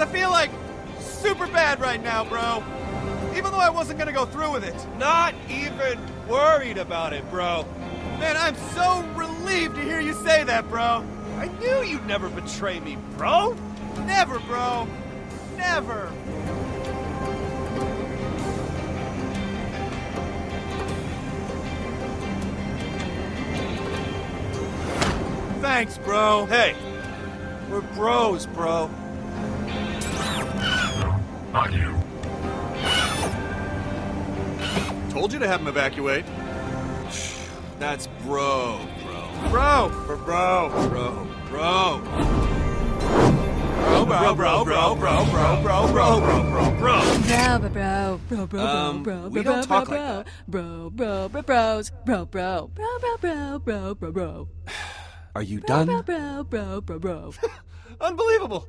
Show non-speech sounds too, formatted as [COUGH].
I feel like super bad right now, bro. Even though I wasn't gonna go through with it. Not even worried about it, bro. Man, I'm so relieved to hear you say that, bro. I knew you'd never betray me, bro. Never, bro. Never. Thanks, bro. Hey, we're bros, bro. On you. Told you to have him evacuate. That's bro, bro. Bro. For bro, bro, bro. Bro, bro, bro, bro, bro, bro, bro, bro, bro, bro, bro. Bro, bro, bro, bro, bro, Um, bro, bro, we bro, don't bro, talk like bro, that. Bro, bro, bro, bros, bro, bro, bro, bro, bro, bro, bro, bro, Are you bro, done? bro, bro, bro, bro, bro. [LAUGHS] Unbelievable.